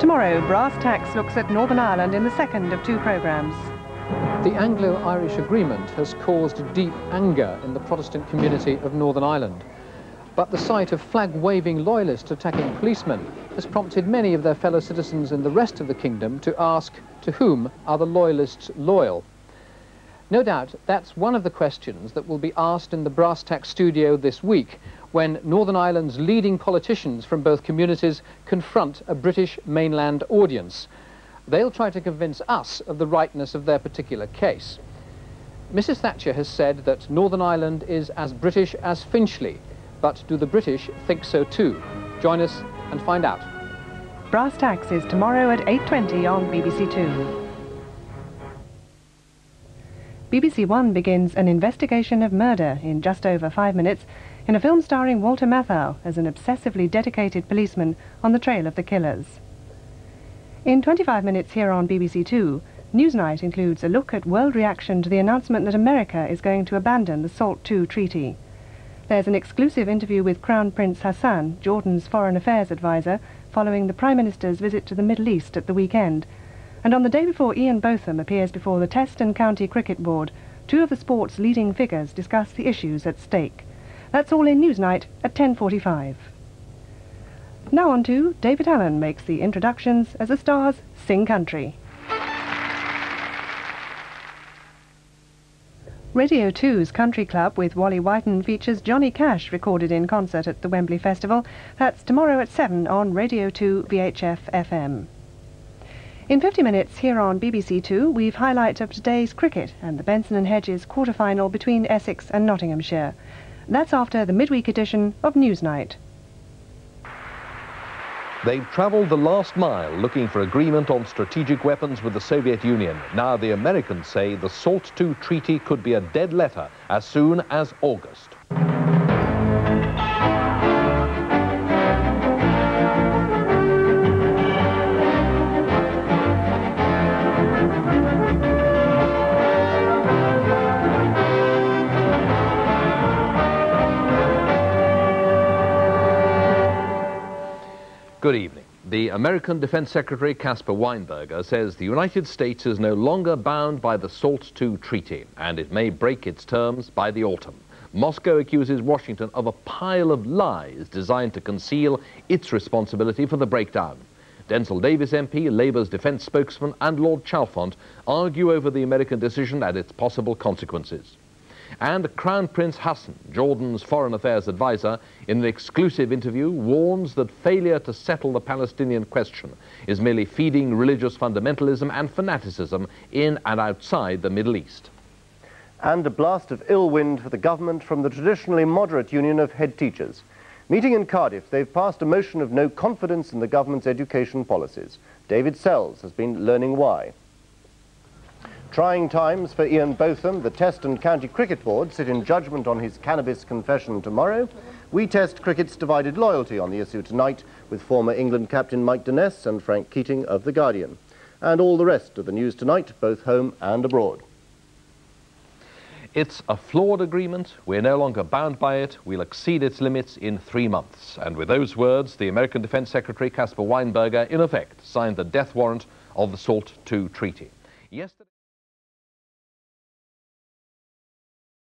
Tomorrow, Brass Tacks looks at Northern Ireland in the second of two programmes. The Anglo-Irish agreement has caused deep anger in the Protestant community of Northern Ireland. But the sight of flag-waving loyalists attacking policemen has prompted many of their fellow citizens in the rest of the kingdom to ask, to whom are the loyalists loyal? No doubt that's one of the questions that will be asked in the Brass Tack studio this week when Northern Ireland's leading politicians from both communities confront a British mainland audience. They'll try to convince us of the rightness of their particular case. Mrs Thatcher has said that Northern Ireland is as British as Finchley, but do the British think so too? Join us and find out. Brass Tacks is tomorrow at 8.20 on BBC Two. BBC One begins an investigation of murder in just over five minutes in a film starring Walter Matthau as an obsessively dedicated policeman on the trail of the killers. In 25 minutes here on BBC Two, Newsnight includes a look at world reaction to the announcement that America is going to abandon the SALT II treaty. There's an exclusive interview with Crown Prince Hassan, Jordan's foreign affairs advisor, following the Prime Minister's visit to the Middle East at the weekend. And on the day before Ian Botham appears before the Test and County Cricket Board, two of the sport's leading figures discuss the issues at stake. That's all in Newsnight at 10.45. Now on to David Allan makes the introductions as the stars sing country. Radio 2's Country Club with Wally Whyton features Johnny Cash recorded in concert at the Wembley Festival. That's tomorrow at 7 on Radio 2 VHF FM. In 50 minutes here on BBC Two, we've highlights of today's cricket and the Benson and Hedges quarter-final between Essex and Nottinghamshire. That's after the midweek edition of Newsnight. They've travelled the last mile looking for agreement on strategic weapons with the Soviet Union. Now the Americans say the SALT II treaty could be a dead letter as soon as August. Good evening. The American Defense Secretary Caspar Weinberger says the United States is no longer bound by the SALT II treaty and it may break its terms by the autumn. Moscow accuses Washington of a pile of lies designed to conceal its responsibility for the breakdown. Denzil Davies MP, Labour's defence spokesman and Lord Chalfont argue over the American decision and its possible consequences. And Crown Prince Hassan, Jordan's foreign affairs advisor, in an exclusive interview warns that failure to settle the Palestinian question is merely feeding religious fundamentalism and fanaticism in and outside the Middle East. And a blast of ill wind for the government from the traditionally moderate union of head teachers. Meeting in Cardiff, they've passed a motion of no confidence in the government's education policies. David Sells has been learning why. Trying times for Ian Botham. The Test and County Cricket Board sit in judgment on his cannabis confession tomorrow. We test cricket's divided loyalty on the issue tonight with former England captain Mike Denness and Frank Keating of The Guardian. And all the rest of the news tonight, both home and abroad. It's a flawed agreement. We're no longer bound by it. We'll exceed its limits in three months. And with those words, the American Defense Secretary Caspar Weinberger, in effect, signed the death warrant of the SALT II treaty. Yesterday